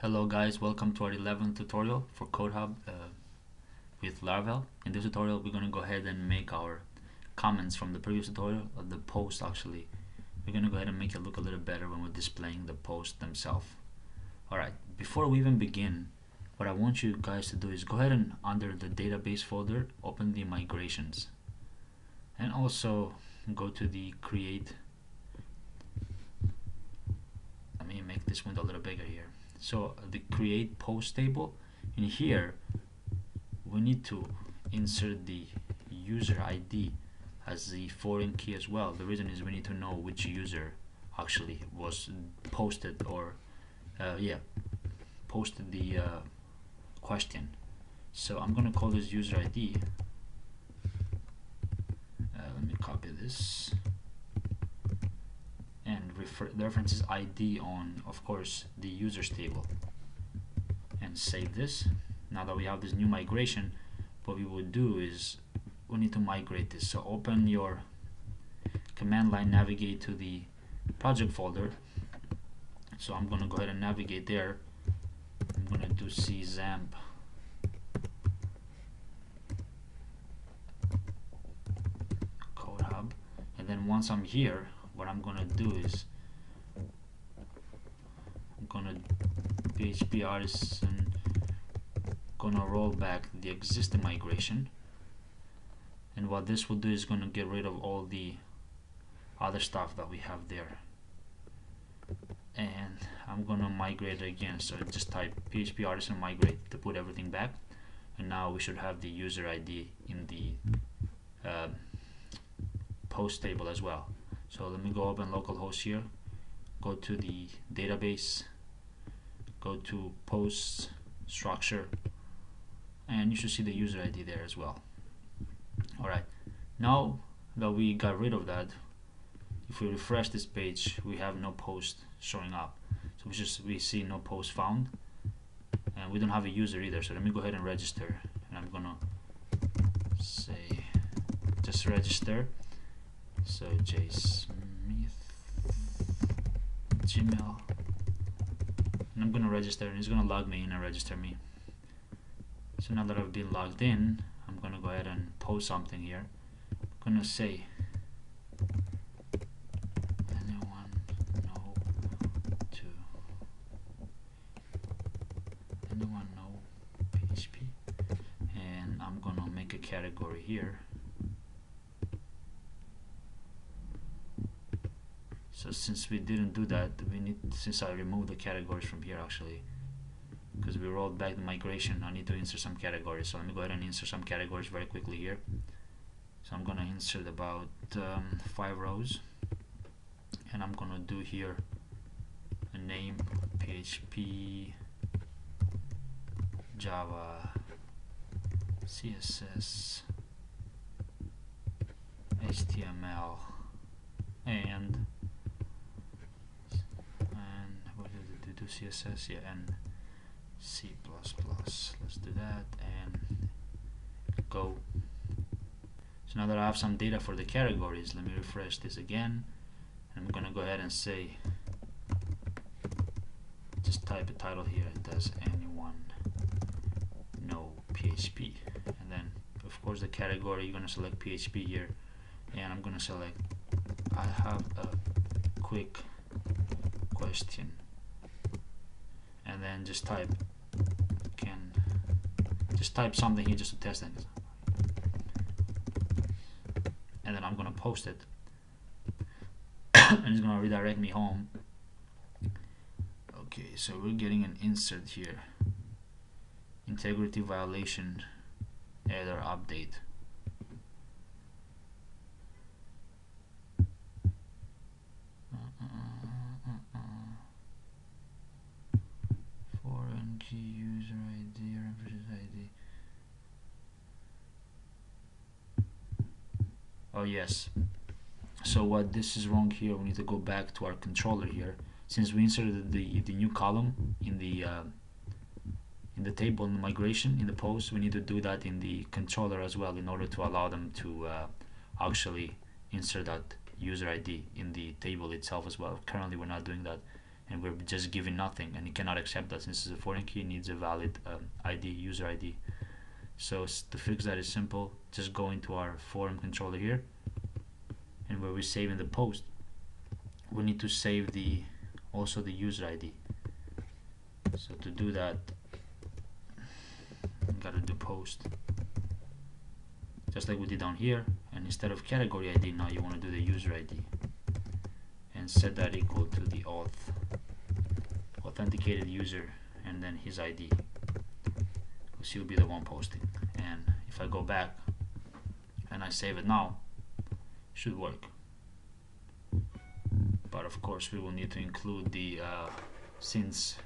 Hello guys, welcome to our 11th tutorial for CodeHub uh, with Laravel. In this tutorial we're going to go ahead and make our comments from the previous tutorial, uh, the post actually. We're going to go ahead and make it look a little better when we're displaying the post themselves. Alright, before we even begin, what I want you guys to do is go ahead and under the database folder, open the migrations. And also go to the create let me make this window a little bigger here so the create post table in here we need to insert the user ID as the foreign key as well. The reason is we need to know which user actually was posted or uh, yeah posted the uh, question. So I'm gonna call this user ID uh, let me copy this refer references ID on of course the users table. And save this now that we have this new migration what we would do is we need to migrate this. So open your command line navigate to the project folder. So I'm gonna go ahead and navigate there. I'm gonna do xampp code hub. And then once I'm here what I'm gonna do is I'm gonna PHP artisan gonna roll back the existing migration. And what this will do is gonna get rid of all the other stuff that we have there. And I'm gonna migrate again. So just type PHP artisan migrate to put everything back. And now we should have the user ID in the uh, post table as well so let me go up open localhost here. Go to the database. Go to post structure. And you should see the user ID there as well. Alright. Now that we got rid of that if we refresh this page we have no post showing up. So we just we see no post found. And we don't have a user either so let me go ahead and register. And I'm gonna say just register so J Smith Gmail. And I'm gonna register and it's gonna log me in and register me. So now that I've been logged in I'm gonna go ahead and post something here. I'm gonna say anyone know to anyone know PHP and I'm gonna make a category here so since we didn't do that we need since I removed the categories from here actually because we rolled back the migration I need to insert some categories. So let me go ahead and insert some categories very quickly here. So I'm gonna insert about um, five rows. And I'm gonna do here a name PHP Java CSS HTML and CSS yeah and C++ let's do that and go. So now that I have some data for the categories let me refresh this again. I'm gonna go ahead and say just type a title here does anyone know PHP and then of course the category you're gonna select PHP here and I'm gonna select I have a quick question and then just type can just type something here just to test it. And then I'm gonna post it. And it's gonna redirect me home. Okay so we're getting an insert here. Integrity violation error update user ID reference ID. Oh yes. So what this is wrong here, we need to go back to our controller here. Since we inserted the the new column in the uh, in the table in the migration in the post, we need to do that in the controller as well in order to allow them to uh, actually insert that user ID in the table itself as well. Currently, we're not doing that and we're just giving nothing and it cannot accept that since it's a foreign key it needs a valid um, ID user ID so to fix that is simple just go into our form controller here and where we're saving the post we need to save the also the user ID so to do that gotta do post. Just like we did down here and instead of category ID now you want to do the user ID and set that equal to the auth authenticated user and then his ID because he'll be the one posting. And if I go back and I save it now should work. But of course we will need to include the uh, since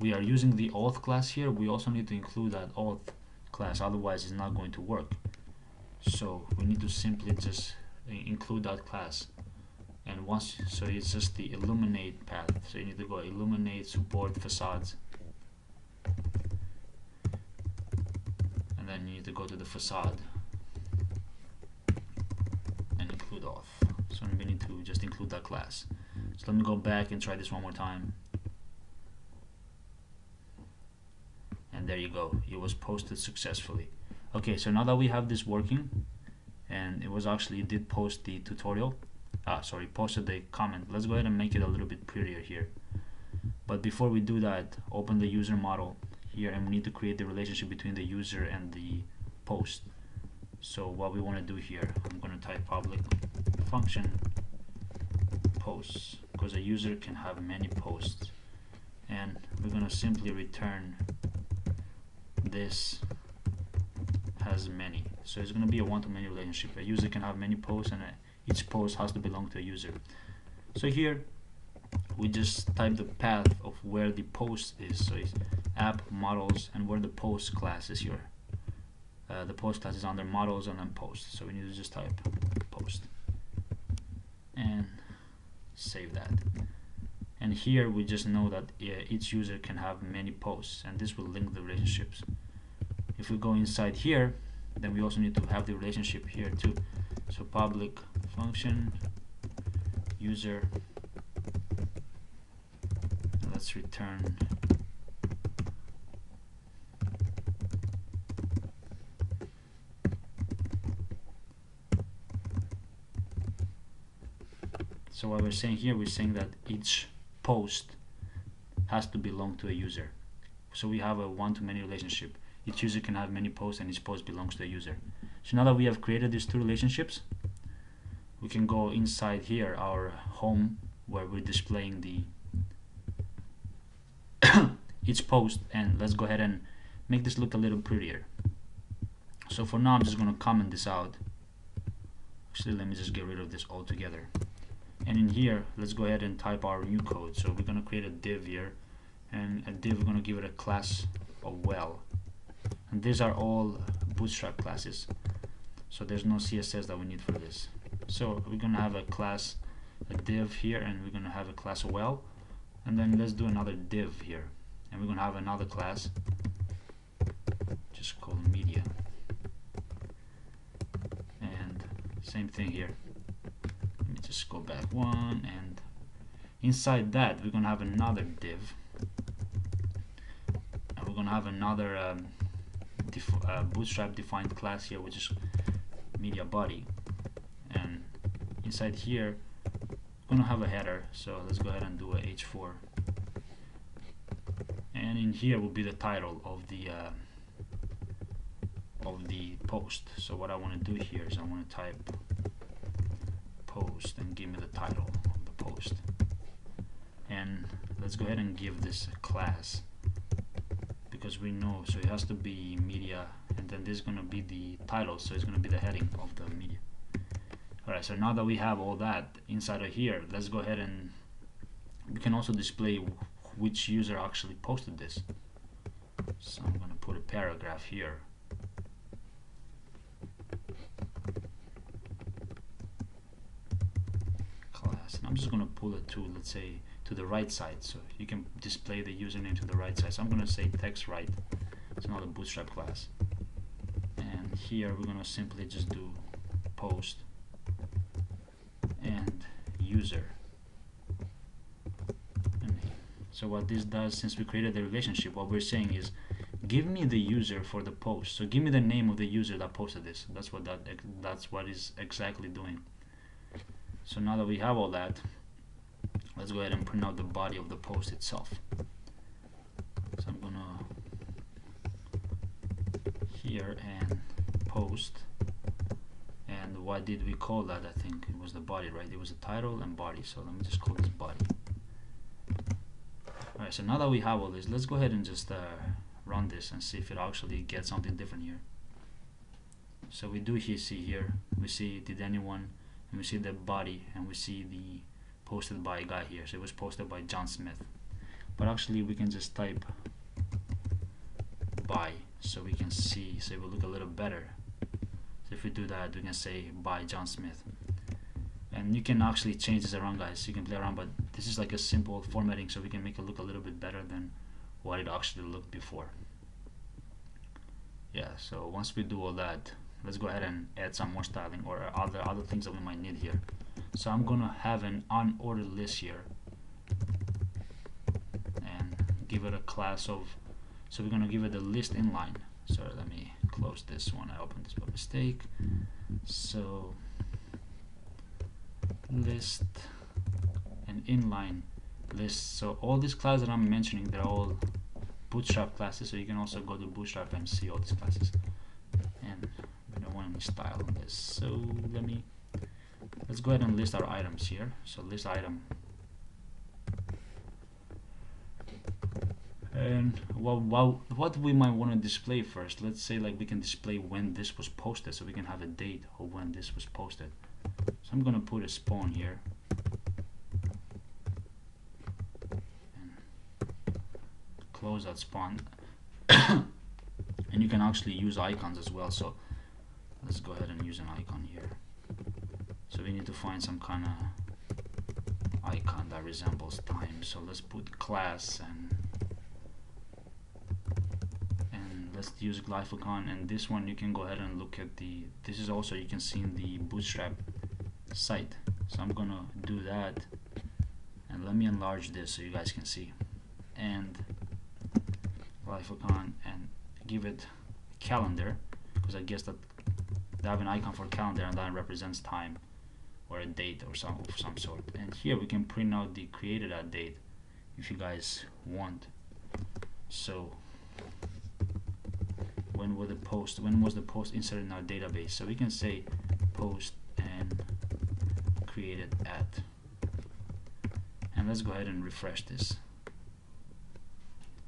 we are using the auth class here we also need to include that auth class. Otherwise it's not going to work. So we need to simply just include that class. And once so it's just the illuminate path. So you need to go illuminate support facades then you need to go to the facade and include auth so we need to just include that class. So let me go back and try this one more time. And there you go. It was posted successfully. Okay so now that we have this working and it was actually it did post the tutorial. Ah sorry posted the comment. Let's go ahead and make it a little bit prettier here. But before we do that open the user model here and we need to create the relationship between the user and the post. So what we want to do here I'm going to type public function posts because a user can have many posts. And we're going to simply return this has many. So it's going to be a one-to-many relationship. A user can have many posts and a each post has to belong to a user. So here we just type the path of where the post is. So it's app models and where the post class is here uh, the post class is under models and then post. So we need to just type post and save that. And here we just know that each user can have many posts and this will link the relationships. If we go inside here then we also need to have the relationship here too. So public function user let's return. So what we're saying here we're saying that each post has to belong to a user. So we have a one-to-many relationship. Each user can have many posts and each post belongs to a user. So now that we have created these two relationships we can go inside here our home where we're displaying the each post and let's go ahead and make this look a little prettier. So for now I'm just going to comment this out. Actually let me just get rid of this altogether. And in here let's go ahead and type our new code. So we're going to create a div here and a div we're going to give it a class of well. And these are all bootstrap classes. So there's no CSS that we need for this. So we're gonna have a class a div here and we're gonna have a class well. And then let's do another div here and we're gonna have another class. Just called media. And same thing here. Let me just go back one and inside that we're gonna have another div. And we're gonna have another um, def uh, bootstrap defined class here which is media body. And inside here we're gonna have a header. So let's go ahead and do a h4 and in here will be the title of the uh, of the post. So what I want to do here is I want to type post and give me the title of the post. And let's go ahead and give this a class because we know so it has to be media and then this is going to be the title so it's going to be the heading of the media. Alright so now that we have all that inside of here let's go ahead and we can also display which user actually posted this. So I'm going to put a paragraph here. Class. And I'm just going to pull it to let's say to the right side. So you can display the username to the right side. So I'm gonna say text right. It's not a bootstrap class. And here we're gonna simply just do post and user and so what this does since we created the relationship what we're saying is give me the user for the post. So give me the name of the user that posted this. That's what that that's what is exactly doing. So now that we have all that let's go ahead and print out the body of the post itself. So I'm gonna here and post. And what did we call that I think? It was the body right? It was the title and body. So let me just call this body so now that we have all this let's go ahead and just uh, run this and see if it actually gets something different here. So we do here see here. We see did anyone and we see the body and we see the posted by a guy here. So it was posted by John Smith. But actually we can just type by so we can see so it will look a little better. So if we do that we can say by John Smith. And you can actually change this around guys. You can play around but this is like a simple formatting so we can make it look a little bit better than what it actually looked before. Yeah so once we do all that let's go ahead and add some more styling or other other things that we might need here. So I'm gonna have an unordered list here and give it a class of so we're gonna give it a list inline so let me close this one. I opened this by mistake. So list inline list so all these classes that I'm mentioning they're all bootstrap classes so you can also go to bootstrap and see all these classes. And we don't want any style on this. So let me let's go ahead and list our items here. So list item. And what, what, what we might want to display first let's say like we can display when this was posted so we can have a date of when this was posted. So I'm gonna put a span here close that span. And you can actually use icons as well so let's go ahead and use an icon here. So we need to find some kind of icon that resembles time. So let's put class and and let's use glyphicon and this one you can go ahead and look at the this is also you can see in the bootstrap site. So I'm gonna do that. And let me enlarge this so you guys can see. And glyphicon and give it calendar because I guess that they have an icon for calendar and that represents time or a date or some of some sort. And here we can print out the created at date if you guys want. So when was the post when was the post inserted in our database? So we can say post and created at. And let's go ahead and refresh this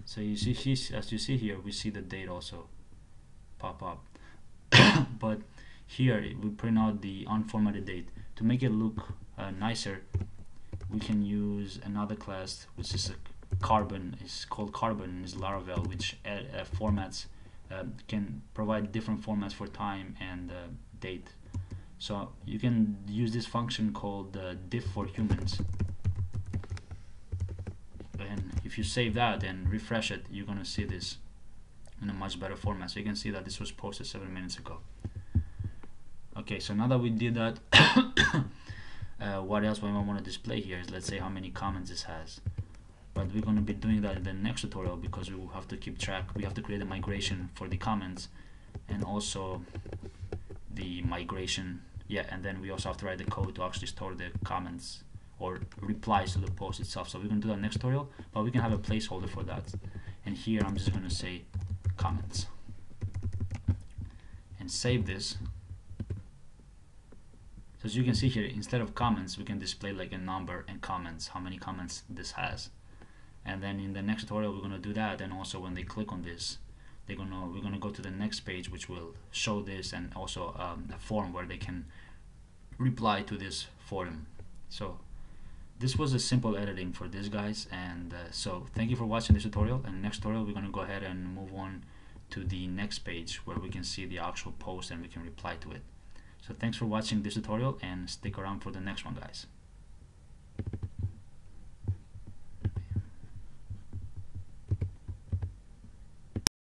so you see as you see here we see the date also pop up. But here we print out the unformatted date. To make it look uh, nicer we can use another class which is a carbon it's called carbon is laravel which uh, uh, formats um, can provide different formats for time and uh, date. So you can use this function called uh, diff for humans if you save that and refresh it you're gonna see this in a much better format. So you can see that this was posted seven minutes ago. Okay so now that we did that uh, what else we want to display here is let's say how many comments this has. But we're going to be doing that in the next tutorial because we will have to keep track. We have to create a migration for the comments and also the migration. Yeah and then we also have to write the code to actually store the comments or replies to the post itself. So we're going to do that next tutorial but we can have a placeholder for that. And here I'm just going to say comments. And save this. So as you can see here instead of comments we can display like a number and comments how many comments this has. And then in the next tutorial we're going to do that. And also when they click on this they're gonna we're gonna go to the next page which will show this and also um, a form where they can reply to this forum. So this was a simple editing for this guys and uh, so thank you for watching this tutorial and next tutorial we're going to go ahead and move on to the next page where we can see the actual post and we can reply to it. So thanks for watching this tutorial and stick around for the next one guys